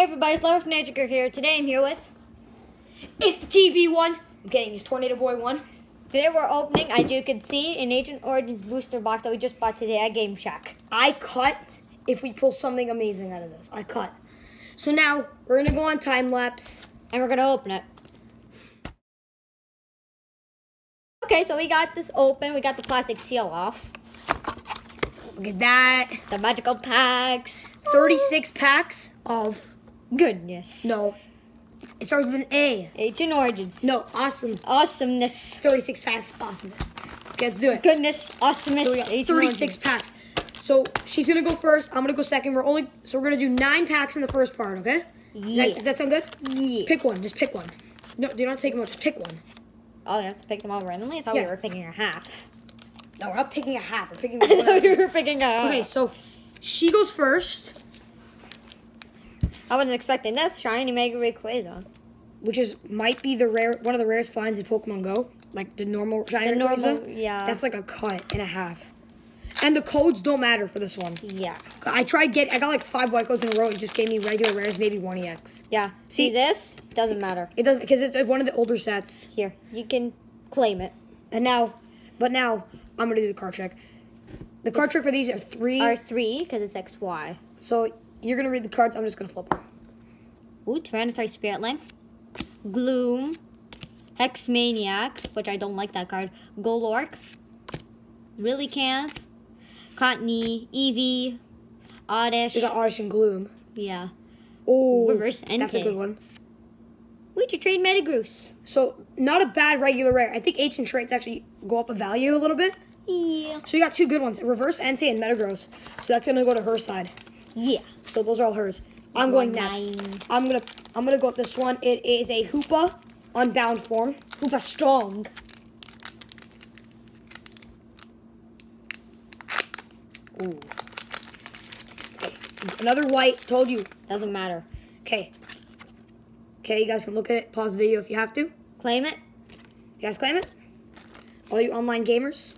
Hey everybody, it's Lover Fanatic here. Today I'm here with. It's the TV one. I'm kidding. It's Tornado Boy one. Today we're opening, as you can see, an Ancient Origins booster box that we just bought today at Game Shack. I cut if we pull something amazing out of this. I cut. So now we're gonna go on time lapse. And we're gonna open it. Okay, so we got this open. We got the plastic seal off. Look at that. The magical packs. 36 packs of Goodness. no. It starts with an A. Ancient Origins. No, awesome. Awesomeness. 36 packs, awesomeness. Okay, let's do it. Goodness. Awesomeness. So Agent 36 Origins. packs. So she's gonna go first. I'm gonna go second. We're only so we're gonna do nine packs in the first part. Okay? Does Yeah. that, does that sound good? yeah. Pick one. Just pick one. No, do not take them all. Just pick one. Oh, you have to pick them all randomly? I thought Yeah. we were picking a half. No, we're not picking a half. We're picking I thought we were picking a Okay, so she goes first, I wasn't expecting this. Shiny Mega Rayquaza. which is might be the rare one of the rarest finds in Pokemon Go. Like the normal shiny The normal, Rayquaza. yeah. That's like a cut and a half. And the codes don't matter for this one. Yeah. I tried get I got like five white codes in a row. It just gave me regular rares, maybe one EX. Yeah. See, See- this? Doesn't matter. It doesn't because it's one of the older sets. Here, you can claim it. And now, but now I'm gonna do the card trick. The card trick for these are three. R3, because it's XY. So you're gonna read the cards. I'm just gonna flip them. Ooh, Tyranitar Spirit Link. Gloom. Hex Maniac, which I don't like that card. Golurk. Relicanth. Cottonee. Eevee. Oddish. We got Oddish and Gloom. yeah. Oh, Reverse That's a good one. We should trade Metagross. So not a bad regular rare. I think ancient traits actually go up a value a little bit. Yeah. So you got two good ones: reverse Entei and Metagross. So that's gonna go to her side. Yeah. So those are all hers. I'm going next. nine. I'm gonna I'm gonna go with this one. It is a Hoopa unbound form. Hoopa Strong. Ooh. Okay. Another white. Told you. Doesn't matter. Okay. Okay, you guys can look at it. Pause the video if you have to. Claim it. You guys claim it. All you online gamers.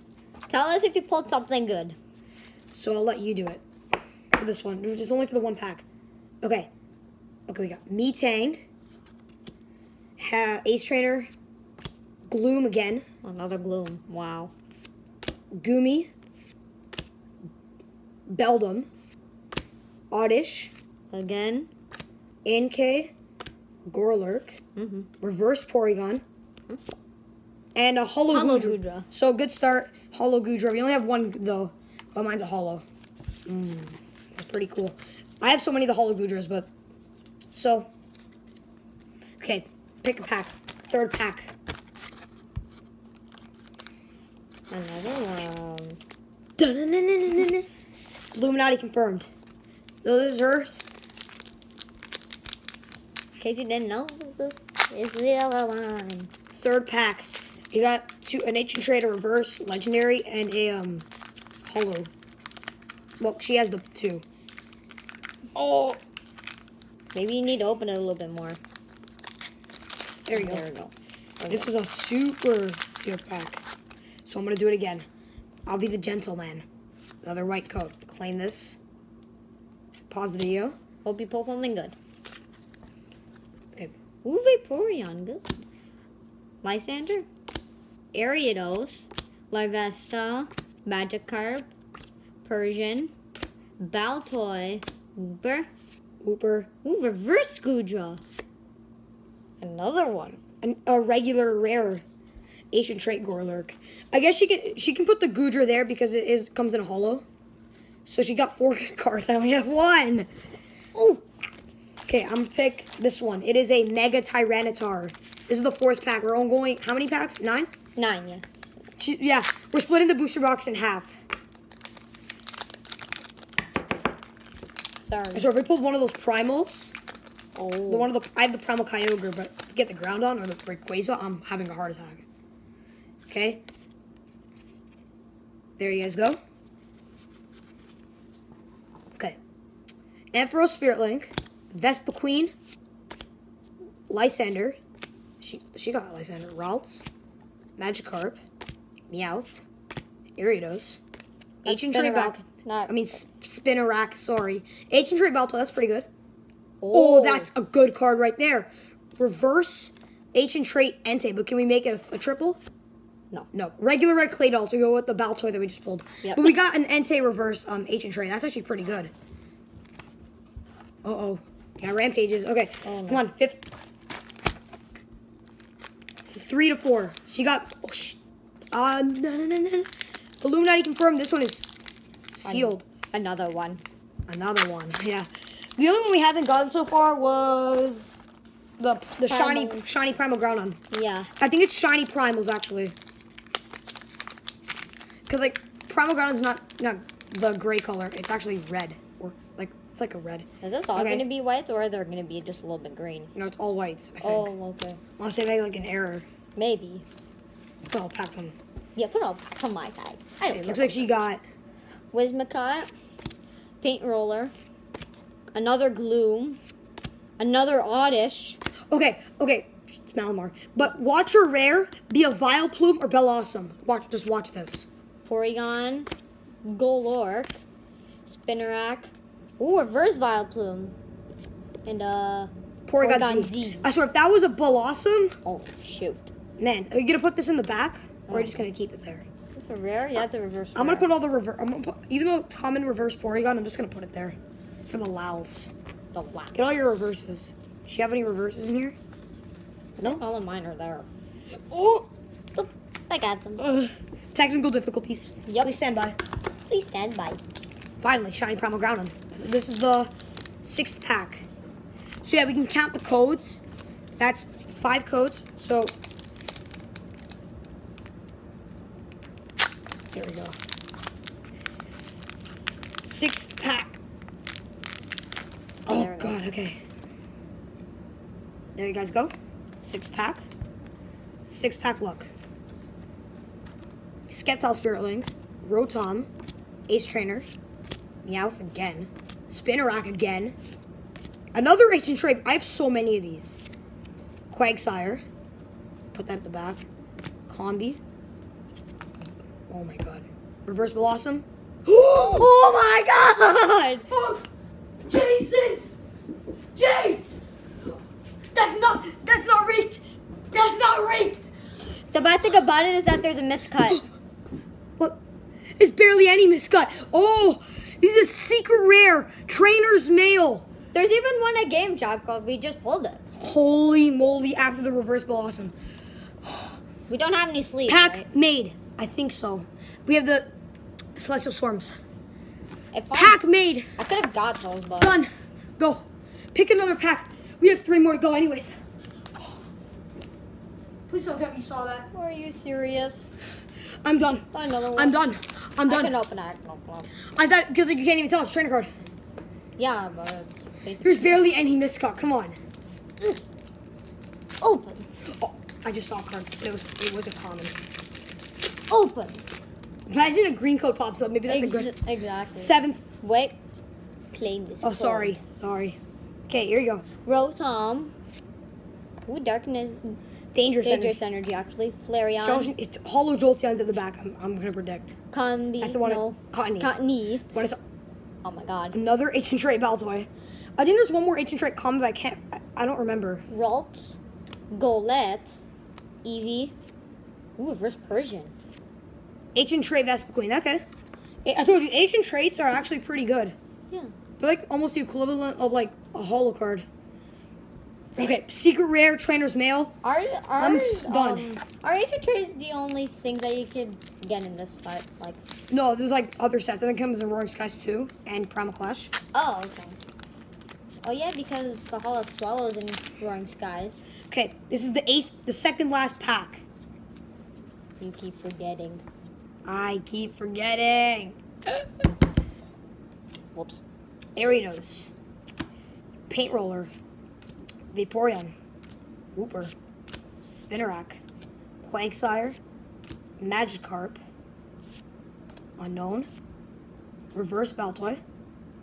Tell us if you pulled something good. So I'll let you do it for this one. It's only for the one pack. Okay. Okay, we got Metang, ha- Ace Trainer, Gloom again, Another Gloom. Wow. Goomy, Beldum, Oddish, Again. Inkay, Golurk, Mm-hmm. Reverse Porygon, and a Holo. Goodra. So good start, Holo Goodra. We only have one though, but mine's a Holo. Mm, pretty cool. I have so many of the Holo Goodras, but so okay, pick a pack. Third pack. Another one. Dun-dun-dun-dun-dun-dun. Illuminati confirmed. So this is hers. In case you didn't know, this is the other one. Third pack. You got two an ancient trait, a reverse, legendary, and a um holo. Well, she has the two. Oh, Maybe you need to open it a little bit more. there you go. There we go. This is a super sealed pack. So I'm gonna do it again. I'll be the gentleman. Another white coat. Claim this. Pause the video. Hope you pull something good. Okay. Ooh, Vaporeon, good. Lysander, Ariados, Larvesta, Magikarp, Persian, Baltoy, Uber, Wooper. ooh, Reverse Goodra. Another one. An, a regular rare ancient trait Golurk. I guess she can she can put the Goodra there because it is comes in a holo. So she got four cards. I only have one. Oh. Okay, I'm gonna pick this one. It is a Mega Tyranitar. This is the fourth pack. We're ongoing. How many packs? Nine. Nine, yeah. Two- Yeah, we're splitting the booster box in half. So if we pulled one of those primals, Oh. the one of the I have the primal Kyogre, but get the Groudon or the Rayquaza, I'm having a heart attack. Okay. There you guys go. Okay. Ampharos Spirit Link, Vespiquen, Lysander. She she got Lysander. Ralts, Magikarp, Meowth, Ariados, Ancient Trait Spinarak, Belt. Not, I mean, Spinarak, sorry. Ancient Trait Balto, that's pretty good. Oh, that's a good card right there. Reverse ancient trait Entei, but can we make it a, a triple? No. No. Regular red Claydol to go with the Baltoy that we just pulled. Yep. But we got an Entei reverse um ancient trait. That's actually pretty good. Uh oh. Got rampages. Okay. Oh, no. Come on, fifth. Three to four. She got. Oh, sh- uh, no, no, no, no. Illuminati confirmed. This one is sealed. Another one. Another one. Yeah. The only one we haven't gotten so far was the the shiny Primal. shiny primal Groudon Yeah. I think it's shiny primals actually. Cause like primal Groudon is not not the gray color. It's actually red or like it's like a red. Is this all Okay. going to be whites or are they going to be just a little bit green? You know, it's all whites. I think. Oh, okay. Unless they make like an error. Maybe. Put all packs on. Yeah, put it all back on my side. I don't It looks like she got Whimsicott, Paint Roller, another Gloom, another Oddish, okay. Okay, it's Malamar. But watch her rare be a Vileplume or Bellossom. Watch, just watch this. Porygon, Golurk, Spinarak, ooh, Reverse Vileplume, and uh, Porygon Porygon Z. Z. I swear, if that was a Bellossom, oh shoot. man, are you gonna put this in the back or are you just gonna keep it there? A rare? Yeah, it's a reverse. I'm gonna put all the reverse. I'm gonna put, even though common reverse Porygon, I'm just gonna put it there for the lals. the black. Get all your reverses. Do you have any reverses in here? No, all of mine are there. Oh, Oop, I got them. uh, technical difficulties. Yep. Please stand by. Please stand by. Finally, shiny primal Groudon. This is the sixth pack. So yeah, we can count the codes. That's five codes. So we go. Sixth pack. Oh we go. god, okay. There you guys go. Six pack. Six pack luck. Sceptile Spirit Link, Rotom, Ace Trainer, Meowth again, Spinarak again, another Ancient Trait. I have so many of these. Quagsire, put that at the back. Combee. Oh my god. Reverse Blossom. oh my god! Oh, Jesus! Jace! That's not, that's not rigged! That's not rigged! The bad thing about it is that there's a miscut. What? It's barely any miscut. Oh, this is a secret rare. Trainer's mail. There's even one at Game but We just pulled it. Holy moly, after the reverse blossom. We don't have any sleep. Pack right? made. I think so. We have the Celestial Swarms. If I, Pack made. I could have got those, but Done. Go. Pick another pack. We have three more to go anyways. Please don't tell me you saw that. Are you serious? I'm done. Another one. I'm done. I'm done. I can open it. I thought, because you can't even tell, it's a trainer card. Yeah, but basically There's barely any miscut. Come on. open. Oh, I just saw a card. It was, it was a common. Open. Imagine a green code pops up. Maybe that's Ex- a good exactly. seventh. Wait. Claim this. Oh, sorry, sorry. Okay, here you go. Rotom. Ooh, darkness. Dangerous, Dangerous energy. energy, actually. Flareon. Shows- It's holo Jolteons at the back. I'm, I'm gonna predict. Combee. That's the one. No. Cottonee. Cottonee. What is Oh my god. another ancient trait Baltoy? I think there's one more ancient trait common, but I can't. I, I don't remember. Ralt. Golett. Eevee. Ooh, reverse Persian. Ancient trait Vespiquen. Okay. I told you, ancient traits are actually pretty good. Yeah. They're like almost the equivalent of like a holo card. Okay, secret rare trainer's mail. Are are I'm done. Um, are Ancient Traits the only thing that you could get in this set? Like, No, there's like other sets. I think it comes in Roaring Skies 2 and Primal Clash. oh, okay. Oh yeah, because the Hall of Swallows in Roaring Skies. Okay, this is the eighth, the second last pack. You keep forgetting. I keep forgetting. Whoops. Ariados, Paint Roller, Vaporeon, Wooper, Spinarak, Quagsire, Magikarp, Unown, Reverse Baltoy,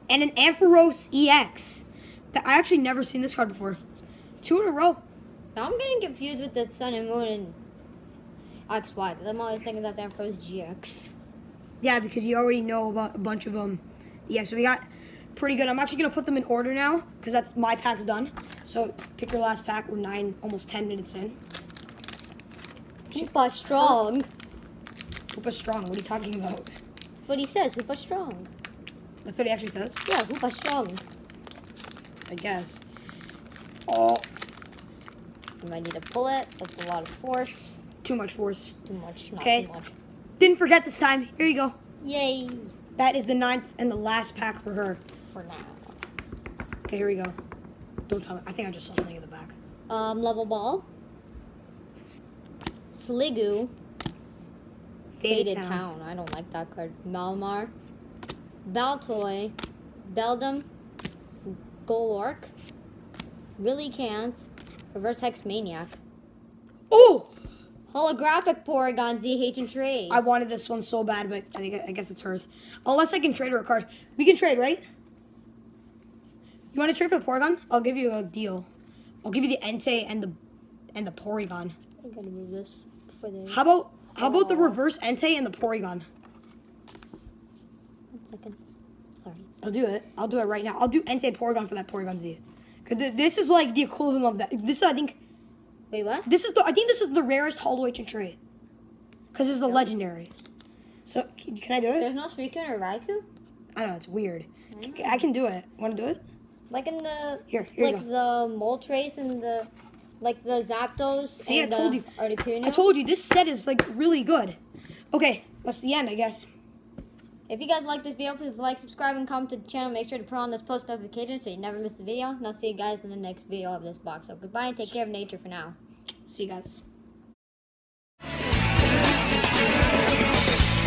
and an Ampharos EX. That I actually never seen this card before. Two in a row. I'm getting confused with the Sun and Moon and XY I'm always thinking that's Ampharos GX. Yeah, because you already know about a bunch of them. Yeah, so we got pretty good. I'm actually gonna put them in order now because that's my pack's done. So pick your last pack. We're nine, almost ten minutes in. Hoopa strong. Hoopa strong. What are you talking about? That's what he says. Hoopa strong. That's what he actually says. Yeah, Hoopa strong. I guess. Oh, You might need to pull it. That's a lot of force. Too much force. Too much. Okay. too much. Didn't forget this time. Here you go. Yay. That is the ninth and the last pack for her. For now. Okay, here we go. Don't tell me. I think I just saw something in the back. Um, level ball. Sliggoo. Faded, Town. I don't like that card. Malamar. Baltoy. Beldum. Golurk. Really can't. Reverse Hex Maniac. Oh! Holographic Porygon ZH and Trade. I wanted this one so bad, but I think I guess it's hers. Unless I can trade her a card. We can trade, right? You want to trade for the Porygon? I'll give you a deal. I'll give you the Entei and the and the Porygon. I'm gonna move this for the. How about how about the reverse Entei and the Porygon? One second. Sorry. I'll do it. I'll do it right now. I'll do Entei Porygon for that Porygon Z. Cause th- this is like the equivalent of that. This is, I think Wait, what? this is the I think this is the rarest Holo Ancient Trait. Cause it's the legendary. So can, can I do it? There's no Suicune or Raikou? I know it's weird. Mm. I can do it. Want to do it? Like in the Here, here like the Moltres and the like the Zapdos See, I told the you. Articuno. I told you this set is like really good. Okay, that's the end, I guess. If you guys like this video, please like, subscribe, and comment to the channel. Make sure to put on this post notification so you never miss a video. And I'll see you guys in the next video of this box. So goodbye and take care of nature for now. See you guys.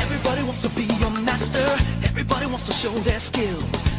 Everybody wants to be a master. Everybody wants to show their skills.